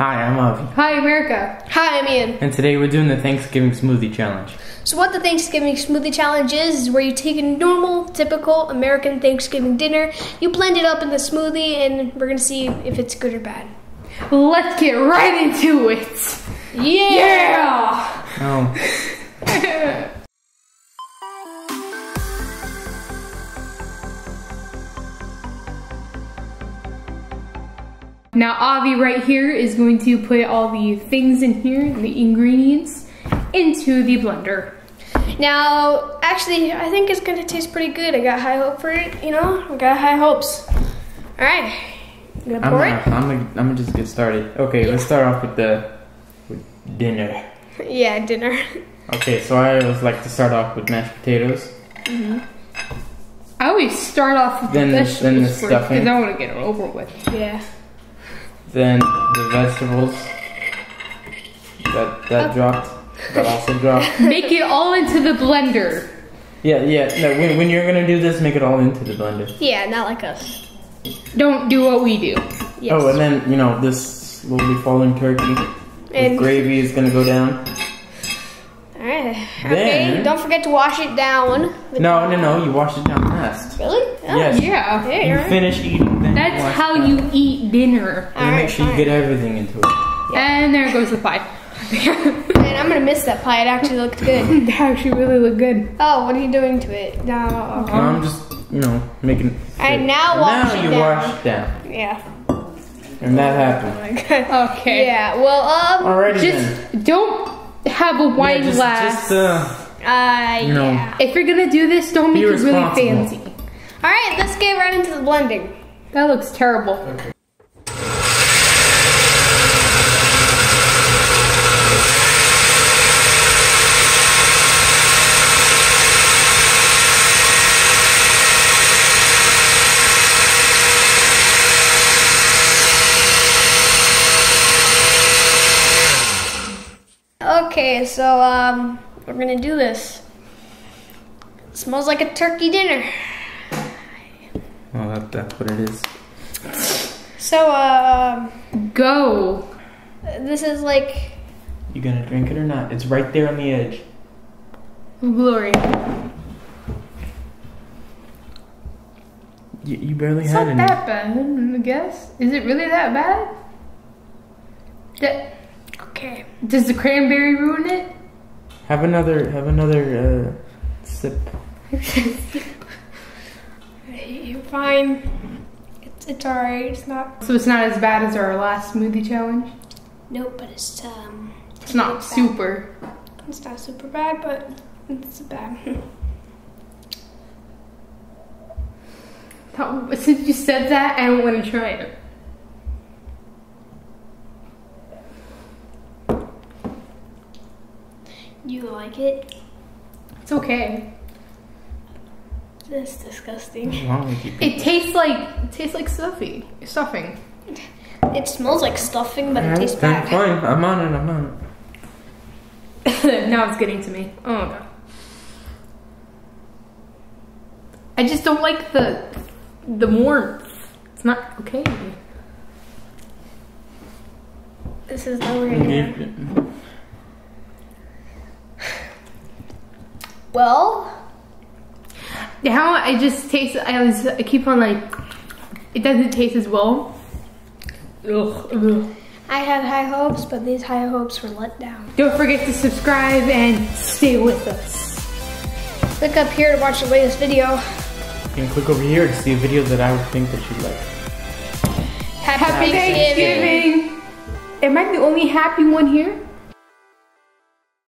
Hi, I'm Avi. Hi, I'm Erika. Hi, I'm Ian. And today we're doing the Thanksgiving smoothie challenge. So what the Thanksgiving smoothie challenge is, is where you take a normal, typical American Thanksgiving dinner, you blend it up in the smoothie, and we're gonna see if it's good or bad. Let's get right into it. Yeah! Oh, Now, Avi right here is going to put all the things in here, the ingredients, into the blender. Now, actually, I think it's gonna taste pretty good. I got high hope for it, you know? I got high hopes. Alright, gonna I'm pour gonna, I'm gonna, I'm gonna just get started. Okay, let's start off with the with dinner. Yeah, dinner. Okay, so I always like to start off with mashed potatoes. Mm-hmm. I always start off with Then the the- vegetables then the stuffing. because I want to get it over with. Yeah. Then the vegetables. That that oh. dropped. That also dropped. Make it all into the blender. Yeah, yeah. No, when, when you're gonna do this, make it all into the blender. Yeah, not like us. Don't do what we do. Oh, yes. Oh, and then you know this slowly falling turkey And- gravy is gonna go down. Alright. Okay, don't forget to wash it down. No, no, no. You wash it down last. Really? Oh, Yes. Yeah. Okay, You right. finish eating, That's wash how it down. you eat dinner. And make Alright, sure you get everything into it. And there goes the pie. Man, I'm gonna miss that pie. It actually looked good. that actually really looked good. Oh, what are you doing to it? No. Okay. No, I'm just, you know, making. Alright, now And wash now it you down. wash it down, Yeah. and that happened. Okay. Yeah. Well, um. Alrighty then. Just don't have a wine yeah, just, glass. just uh, Uh. You know. Yeah. if you're gonna do this, don't make it really responsible. fancy. All right. Let's get right into the blending. That looks terrible. Okay. Okay, So um, we're gonna do this. It smells like a turkey dinner. Well, that, that's what it is. So um, Go. this is like. You gonna drink it or not? It's right there on the edge. Glory. You, you barely It's had not any. that bad, I guess. Is it really that bad? That, Okay. does the cranberry ruin it? Have another. Have another uh, sip. Fine. It's it's alright. It's not. So it's not as bad as our last smoothie challenge? Nope. But it's um. It's not super. It's not super bad, but it's bad. That- Since you said that, I don't want to try it. you like it? It's okay. That's disgusting. What's wrong with you? It tastes like it tastes like stuffy stuffing. It smells like stuffing, but it tastes then bad. Fine, I'm on it. I'm on it. now it's getting to me. Oh no. I just don't like the the warmth. It's not okay. This is nowhere near. You- Well, Now I just taste. I was. I keep on like. It doesn't taste as well. Ugh, ugh. I had high hopes, but these high hopes were let down. Don't forget to subscribe and stay with us. Click up here to watch the latest video. And click over here to see a video that I would think that you'd like. Happy, Happy Thanksgiving. Thanksgiving. Am I the only happy one here?